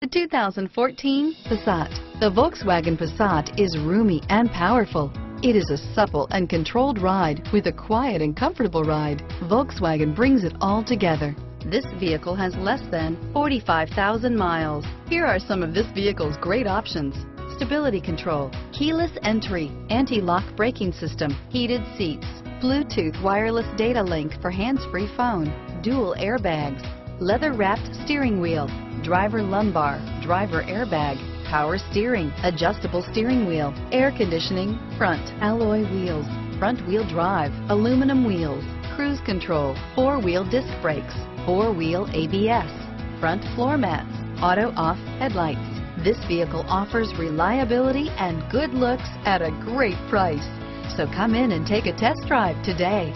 The 2014 Passat. The Volkswagen Passat is roomy and powerful. It is a supple and controlled ride with a quiet and comfortable ride. Volkswagen brings it all together. This vehicle has less than 45,000 miles. Here are some of this vehicle's great options. Stability control, keyless entry, anti-lock braking system, heated seats, Bluetooth wireless data link for hands-free phone, dual airbags, leather-wrapped steering wheel, driver lumbar, driver airbag, power steering, adjustable steering wheel, air conditioning, front alloy wheels, front wheel drive, aluminum wheels, cruise control, four-wheel disc brakes, four-wheel ABS, front floor mats, auto-off headlights. This vehicle offers reliability and good looks at a great price. So come in and take a test drive today.